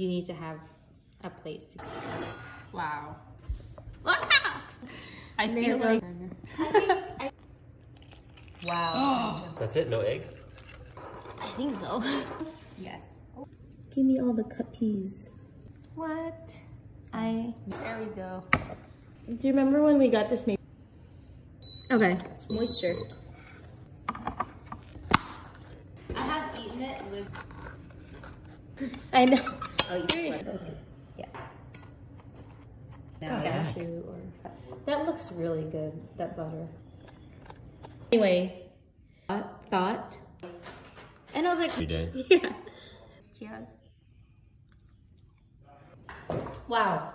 you need to have a place to go. Wow. I feel like. Wow. That's it? No egg? I think so. yes. Give me all the cuppies. What? I. There we go. Do you remember when we got this? Maybe Okay. It's moisture. I have eaten it with. I know. Oh, you can let it. Yeah. Now, Okay. or. That looks really good. That butter. Anyway, thought, thought. And I was like, Every day. Yeah. cheers. Wow.